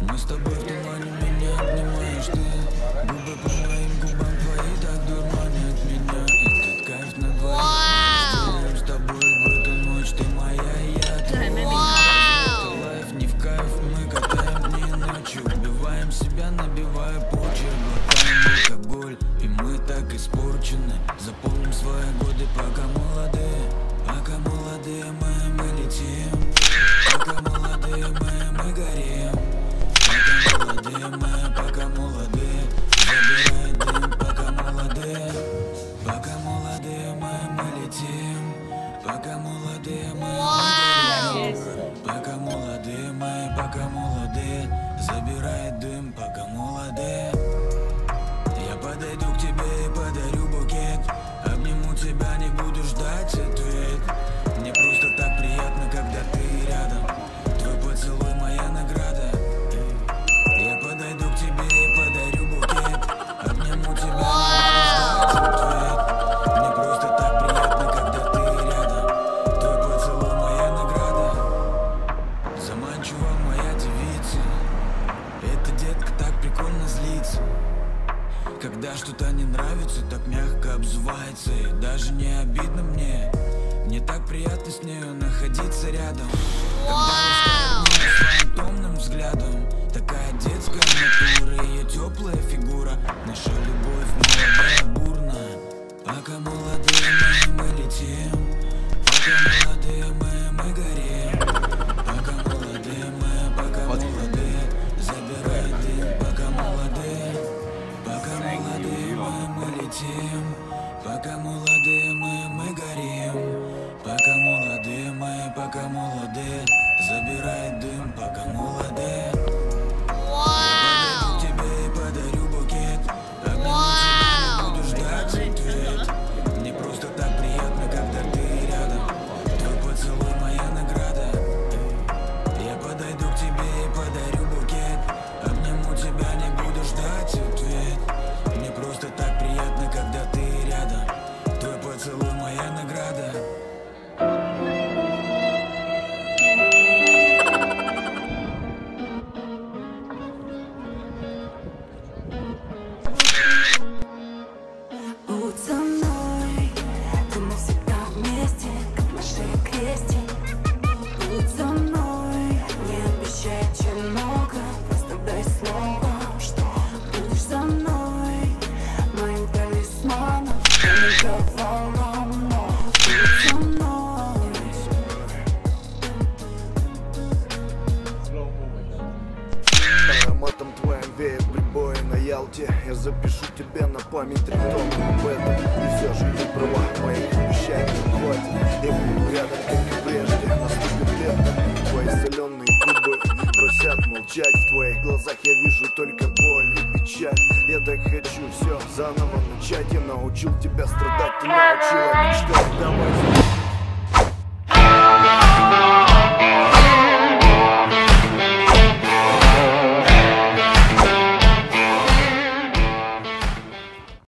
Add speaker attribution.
Speaker 1: Мы с тобой в тумане, меня обнимаешь ты Губы по набивая почерк Глотаем алкоголь, и мы так испорчены. Запомним свои годы, пока молодые. Пока молодые мы, мы летим. Пока молодые мы, мы горим. Пока молодые мы, пока молодые. Забирай дым, пока молодые. Пока молодые мы, мы летим. Пока молодые мы, мы горим. Пока молодые мы, пока молодые. Забирай когда что-то не нравится, так мягко обзывается И даже не обидно мне Мне так приятно с нею находиться рядом Когда ласкает меня своим томным взглядом Такая детская натура, ее теплая фигура Наша любовь молодая, бурная. Пока молодые мы, мы летим. Пока молодые мы, мы горим. Пока молодые мы, пока молодые. Забирай дым, пока молодые Пока молодые мы, мы летим. Пока молодые мы, мы горим. Пока молодые мы, пока молодые
Speaker 2: Ароматом твоим веет прибои на Ялте. Я запишу тебе на память рингтон об этом. И все же ты права, моих обещаний хватит Я буду рядом, как и прежде. Наступит лето, твои соленые губы Просят молчать. В твоих глазах Я вижу только боль и печаль. Я так хочу все заново начать. Я научил тебя страдать, ты научила мечтать. Давай